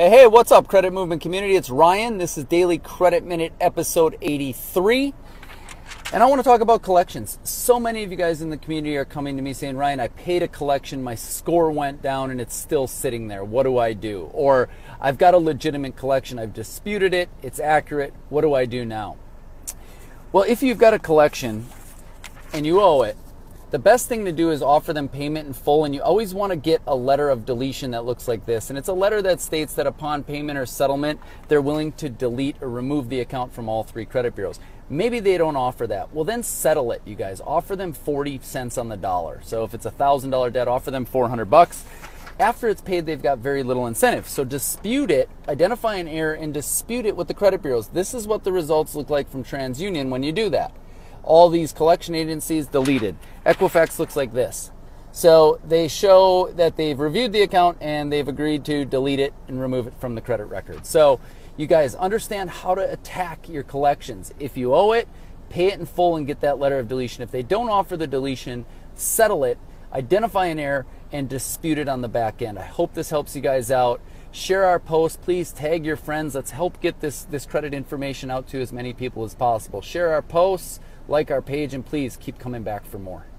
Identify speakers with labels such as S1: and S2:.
S1: Hey, hey, what's up, Credit Movement community? It's Ryan. This is Daily Credit Minute, episode 83. And I want to talk about collections. So many of you guys in the community are coming to me saying, Ryan, I paid a collection, my score went down, and it's still sitting there. What do I do? Or I've got a legitimate collection, I've disputed it, it's accurate. What do I do now? Well, if you've got a collection and you owe it, the best thing to do is offer them payment in full, and you always want to get a letter of deletion that looks like this. And it's a letter that states that upon payment or settlement, they're willing to delete or remove the account from all three credit bureaus. Maybe they don't offer that. Well, then settle it, you guys. Offer them 40 cents on the dollar. So if it's a $1,000 debt, offer them 400 bucks. After it's paid, they've got very little incentive. So dispute it, identify an error, and dispute it with the credit bureaus. This is what the results look like from TransUnion when you do that all these collection agencies deleted. Equifax looks like this. So they show that they've reviewed the account and they've agreed to delete it and remove it from the credit record. So you guys understand how to attack your collections. If you owe it, pay it in full and get that letter of deletion. If they don't offer the deletion, settle it, identify an error, and dispute it on the back end. I hope this helps you guys out. Share our post. Please tag your friends. Let's help get this, this credit information out to as many people as possible. Share our posts like our page, and please keep coming back for more.